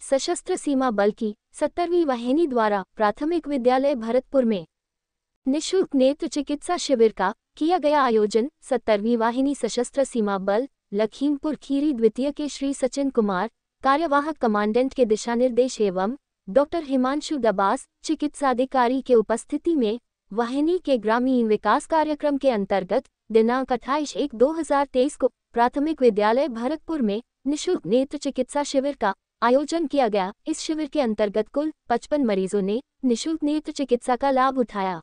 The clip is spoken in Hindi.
सशस्त्र सीमा बल की सत्तरवीं वाहिनी द्वारा प्राथमिक विद्यालय भरतपुर में निशुल्क नेत्र चिकित्सा शिविर का किया गया आयोजन सत्तरवीं वाहिनी सशस्त्र सीमा बल लखीमपुर खीरी द्वितीय के श्री सचिन कुमार, कार्यवाहक कमांडेंट के दिशा निर्देश एवं डॉक्टर हिमांशु दबास, चिकित्साधिकारी के उपस्थिति में वाहिनी के ग्रामीण विकास कार्यक्रम के अंतर्गत दिनांक अट्ठाईस एक दो हज़ार तेईस को प्राथमिक विद्यालय भरतपुर में निशुल्क नेत्र चिकित्सा शिविर का आयोजन किया गया। इस शिविर के अंतर्गत कुल 55 मरीजों ने निशुल्क नेत्र चिकित्सा का लाभ उठाया।